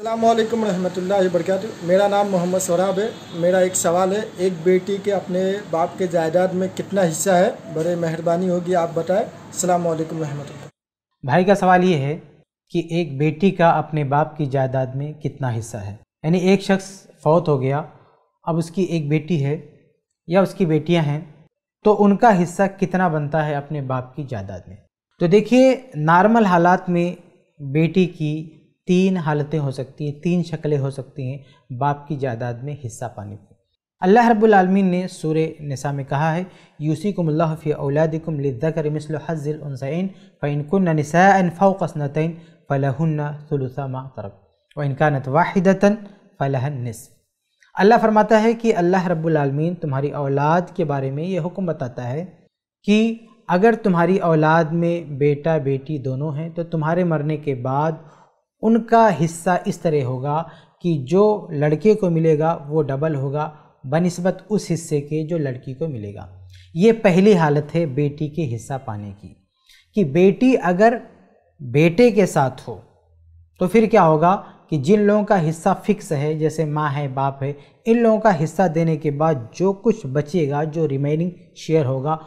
अल्लाम रहमतुल्लाहि वबरकातुहू मेरा नाम मोहम्मद सौराब है। मेरा एक सवाल है, एक बेटी के अपने बाप के जायदाद में कितना हिस्सा है? बड़े मेहरबानी होगी, आप बताएँ। अस्सलाम वालेकुम रहमतुल्लाह भाई का सवाल ये है कि एक बेटी का अपने बाप की जायदाद में कितना हिस्सा है? यानी एक शख्स फौत हो गया, अब उसकी एक बेटी है या उसकी बेटियाँ हैं तो उनका हिस्सा कितना बनता है अपने बाप की जायदाद में? तो देखिए, नॉर्मल हालात में बेटी की तीन हालतें हो सकती हैं, तीन शक्लें हो सकती हैं, बाप की जायदाद में हिस्सा पाने की। अल्लाह रब्बुल आलमीन ने सूर निसा में कहा है यूसी कुमल्ला फ़ी औलादिकुम लिद्दकर मिसल हज़िल उनसैन फ़ैन कुन निसाअन फ़ौक़सनतैन फ़लहुन्ना सुलुसा मा व इनकानत वाहिदतन फ़लहन निस। अल्लाह फरमाता है कि अल्लाह रब्बुल तुम्हारी औलाद के बारे में ये हुक्म बताता है कि अगर तुम्हारी औलाद में बेटा बेटी दोनों हैं तो तुम्हारे मरने के बाद उनका हिस्सा इस तरह होगा कि जो लड़के को मिलेगा, वो डबल होगा, बनस्बत उस हिस्से के जो लड़की को मिलेगा। ये पहली हालत है बेटी के हिस्सा पाने की, कि बेटी अगर बेटे के साथ हो तो फिर क्या होगा कि जिन लोगों का हिस्सा फिक्स है, जैसे माँ है, बाप है, इन लोगों का हिस्सा देने के बाद जो कुछ बचेगा, जो रिमेनिंग शेयर होगा,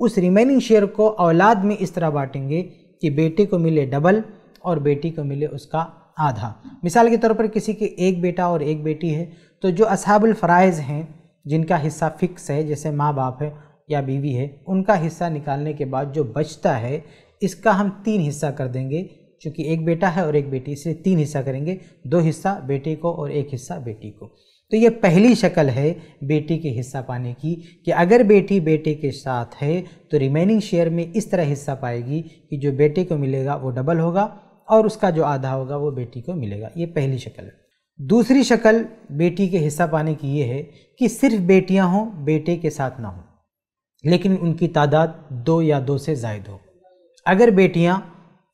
उस रिमेनिंग शेयर को औलाद में इस तरह बांटेंगे कि बेटे को मिले डबल और बेटी को मिले उसका आधा। मिसाल के तौर पर किसी के एक बेटा और एक बेटी है तो जो असहाबुल फ़राइज़ हैं, जिनका हिस्सा फिक्स है, जैसे माँ बाप है या बीवी है, उनका हिस्सा निकालने के बाद जो बचता है, इसका हम तीन हिस्सा कर देंगे, चूँकि एक बेटा है और एक बेटी, इसलिए तीन हिस्सा करेंगे, दो हिस्सा बेटे को और एक हिस्सा बेटी को। तो ये पहली शक्ल है बेटी के हिस्सा पाने की, कि अगर बेटी बेटे के साथ है तो रिमेनिंग शेयर में इस तरह हिस्सा पाएगी कि जो बेटे को मिलेगा वो डबल होगा और उसका जो आधा होगा वो बेटी को मिलेगा। ये पहली शक्ल है। दूसरी शक्ल बेटी के हिस्सा पाने की ये है कि सिर्फ़ बेटियाँ हों, बेटे के साथ ना हों, लेकिन उनकी तादाद दो या दो से जायद हो। अगर बेटियाँ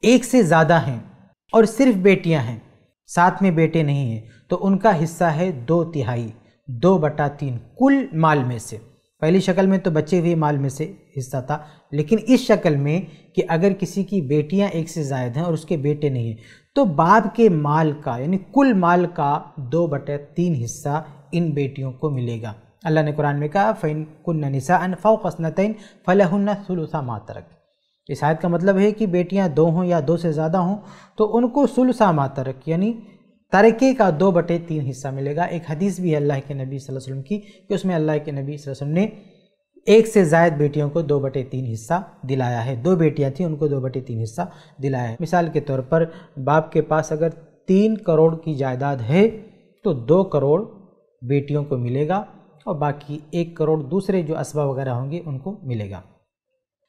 एक से ज़्यादा हैं और सिर्फ़ बेटियाँ हैं, साथ में बेटे नहीं हैं तो उनका हिस्सा है दो तिहाई, दो बटा तीन, कुल माल में से। पहली शक्ल में तो बचे हुए माल में से हिस्सा था, लेकिन इस शक्ल में कि अगर किसी की बेटियाँ एक से ज़ायद हैं और उसके बेटे नहीं हैं तो बाप के माल का, यानी कुल माल का दो बटे तीन हिस्सा इन बेटियों को मिलेगा। अल्लाह ने कुरान में कहा, फ़ैन कुन निसा अन फ़ौक़सनतैन फ़लहन्ना सुलुसा मातरक इस आयत का मतलब है कि बेटियाँ दो हों या दो से ज़्यादा हों तो उनको सुलसा मातरक यानी तरके का दो बटे तीन हिस्सा मिलेगा। एक हदीस भी अल्लाह के नबी वसल्लम की कि उसमें अल्लाह के नबी वसल्लम ने एक से जायद बेटियों को दो बटे तीन हिस्सा दिलाया है। दो बेटियाँ थी, उनको दो बटे तीन हिस्सा दिलाया है। मिसाल के तौर पर बाप के पास अगर तीन करोड़ की जायदाद है तो दो करोड़ बेटियों को मिलेगा और बाकी एक करोड़ दूसरे जो असबा वगैरह होंगे, उनको मिलेगा।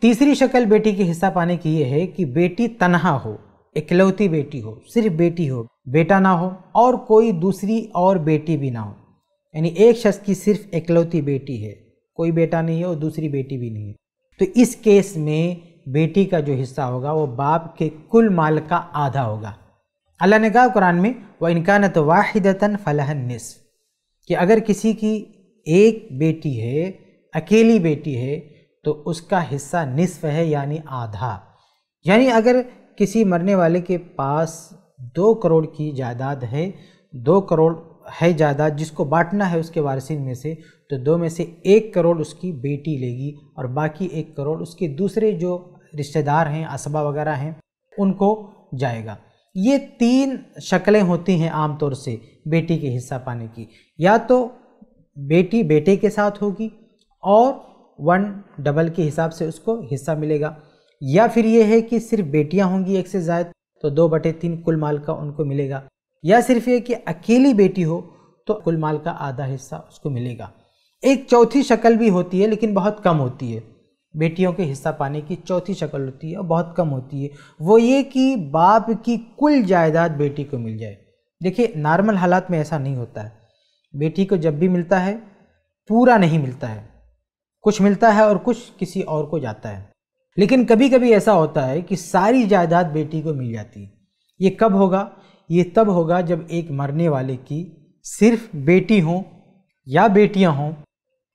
तीसरी शक्ल बेटी के हिस्सा पाने की ये है कि बेटी तनहा हो। इकलौती बेटी हो, सिर्फ़ बेटी हो, बेटा ना हो और कोई दूसरी और बेटी भी ना हो। यानी एक शख्स की सिर्फ़ इकलौती बेटी है, कोई बेटा नहीं है और दूसरी बेटी भी नहीं है। तो इस केस में बेटी का जो हिस्सा होगा, वो बाप के कुल माल का आधा होगा। अल्लाह ने कहा कुरान में वह इनकानत वाहिदतन फलहन निस। कि अगर किसी की एक बेटी है, अकेली बेटी है तो उसका हिस्सा निसफ है, यानी आधा। यानी अगर किसी मरने वाले के पास दो करोड़ की जायदाद है, दो करोड़ है जायदाद जिसको बांटना है उसके वारसिन में से तो दो में से एक करोड़ उसकी बेटी लेगी और बाकी एक करोड़ उसके दूसरे जो रिश्तेदार हैं असबा वगैरह हैं, उनको जाएगा। ये तीन शक्लें होती हैं आम तौर से बेटी के हिस्सा पाने की। या तो बेटी बेटे के साथ होगी और वन डबल के हिसाब से उसको हिस्सा मिलेगा। या फिर ये है कि सिर्फ़ बेटियाँ होंगी एक से ज़्यादा तो दो बटे तीन कुल माल का उनको मिलेगा। या सिर्फ़ ये कि अकेली बेटी हो तो कुल माल का आधा हिस्सा उसको मिलेगा। एक चौथी शक्ल भी होती है, लेकिन बहुत कम होती है। बेटियों के हिस्सा पाने की चौथी शक्ल होती है और बहुत कम होती है। वो ये कि बाप की कुल जायदाद बेटी को मिल जाए। देखिए, नॉर्मल हालात में ऐसा नहीं होता है। बेटी को जब भी मिलता है, पूरा नहीं मिलता है। कुछ मिलता है और कुछ किसी और को जाता है। लेकिन कभी कभी ऐसा होता है कि सारी जायदाद बेटी को मिल जाती है। ये कब होगा? ये तब होगा जब एक मरने वाले की सिर्फ़ बेटी हो या बेटियाँ हों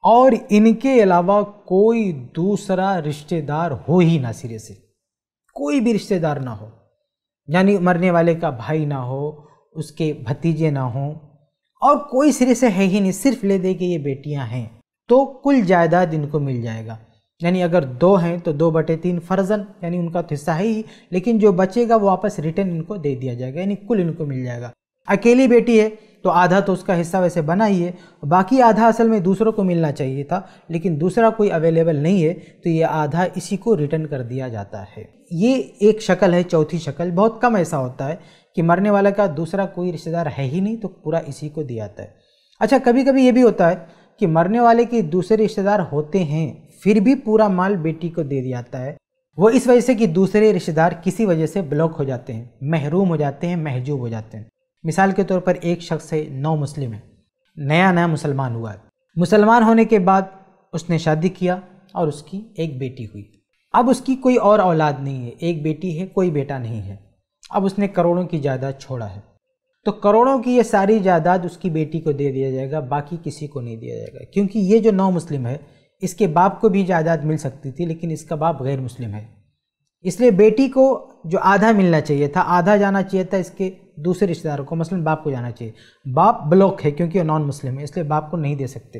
और इनके अलावा कोई दूसरा रिश्तेदार हो ही ना सिरे से। कोई भी रिश्तेदार ना हो। यानी मरने वाले का भाई ना हो, उसके भतीजे ना हों और कोई सिरे से है ही नहीं, सिर्फ़ ले दे के ये बेटियाँ हैं। तो कुल जायदाद इनको मिल जाएगा। यानी अगर दो हैं तो दो बटे तीन फर्जन, यानी उनका तो हिस्सा है ही, लेकिन जो बचेगा वो वापस रिटर्न इनको दे दिया जाएगा, यानी कुल इनको मिल जाएगा। अकेली बेटी है तो आधा तो उसका हिस्सा वैसे बना ही है, बाकी आधा असल में दूसरों को मिलना चाहिए था, लेकिन दूसरा कोई अवेलेबल नहीं है तो ये आधा इसी को रिटर्न कर दिया जाता है। ये एक शक्ल है, चौथी शक्ल, बहुत कम ऐसा होता है कि मरने वाला का दूसरा कोई रिश्तेदार है ही नहीं तो पूरा इसी को दिया जाता है। अच्छा कभी कभी ये भी होता है कि मरने वाले के दूसरे रिश्तेदार होते हैं फिर भी पूरा माल बेटी को दे दिया जाता है। वो इस वजह से कि दूसरे रिश्तेदार किसी वजह से ब्लॉक हो जाते हैं, महरूम हो जाते हैं, महजूब हो जाते हैं। मिसाल के तौर पर एक शख्स है, नौ मुस्लिम है। नया नया मुसलमान हुआ है। मुसलमान होने के बाद उसने शादी किया और उसकी एक बेटी हुई। अब उसकी कोई और औलाद नहीं है। एक बेटी है, कोई बेटा नहीं है। अब उसने करोड़ों की जायदाद छोड़ा है। तो करोड़ों की ये सारी जायदाद उसकी बेटी को दे दिया जाएगा, बाकी किसी को नहीं दिया जाएगा। क्योंकि ये जो नौ मुस्लिम है इसके बाप को भी जायदाद मिल सकती थी, लेकिन इसका बाप गैर मुस्लिम है। इसलिए बेटी को जो आधा मिलना चाहिए था, आधा जाना चाहिए था, इसके दूसरे रिश्तेदारों को, मसलन बाप को जाना चाहिए। बाप ब्लॉक है क्योंकि वो नॉन मुस्लिम है, इसलिए बाप को नहीं दे सकते।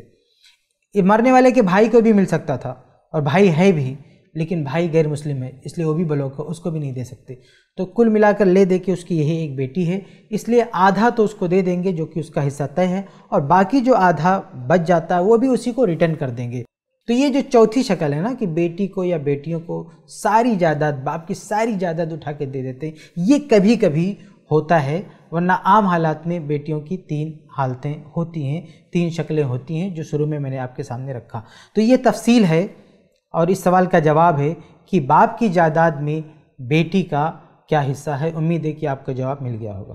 ये मरने वाले के भाई को भी मिल सकता था, और भाई है भी, लेकिन भाई गैर मुस्लिम है, इसलिए वो भी ब्लॉक है, उसको भी नहीं दे सकते। तो कुल मिलाकर ले दे के उसकी यही एक बेटी है, इसलिए आधा तो उसको दे देंगे, जो कि उसका हिस्सा तय है, और बाकी जो आधा बच जाता है, वो भी उसी को रिटर्न कर देंगे। तो ये जो चौथी शक्ल है ना कि बेटी को या बेटियों को सारी जायदाद, बाप की सारी जायदाद उठा के दे देते हैं, ये कभी कभी होता है, वरना आम हालात में बेटियों की तीन हालतें होती हैं, तीन शक्लें होती हैं जो शुरू में मैंने आपके सामने रखा। तो ये तफसील है और इस सवाल का जवाब है कि बाप की जायदाद में बेटी का क्या हिस्सा है? उम्मीद है कि आपका जवाब मिल गया होगा।